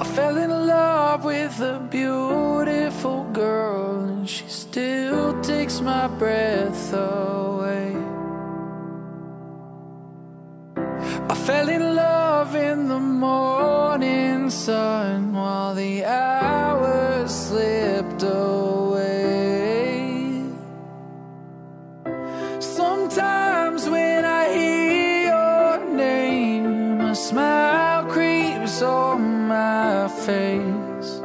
I fell in love with a beautiful girl, and she still takes my breath away. I fell in love in the morning sun while the hours slipped away. Sometimes when I hear your name, a smile creeps on face.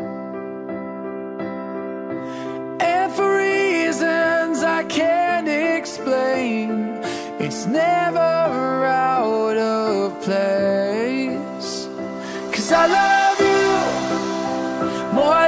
And for reasons I can't explain, it's never out of place. Cause I love you more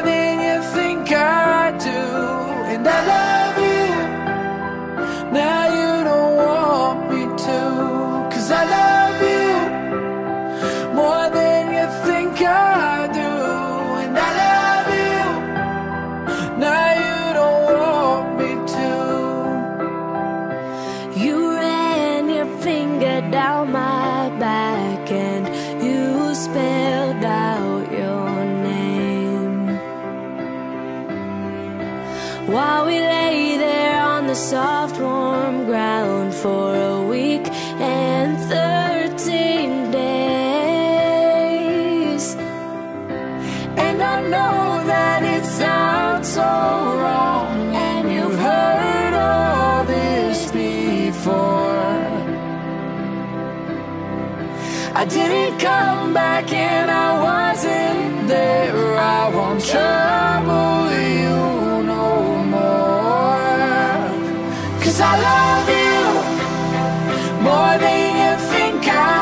down my back and you spelled out your name. While we lay there on the soft, warm ground for a week and 13 days. And I know that it sounds so wrong, I didn't come back and I wasn't there. I won't trouble you no more. Cause I love you more than you think I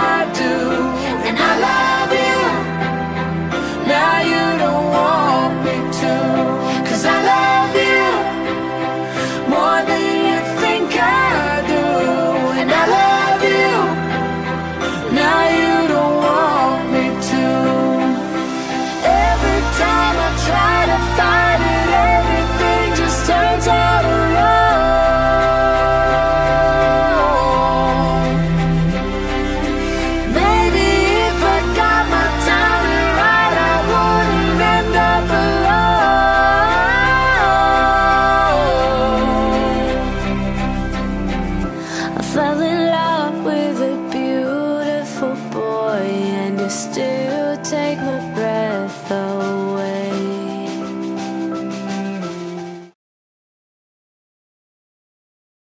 beautiful boy, and you still take my breath away.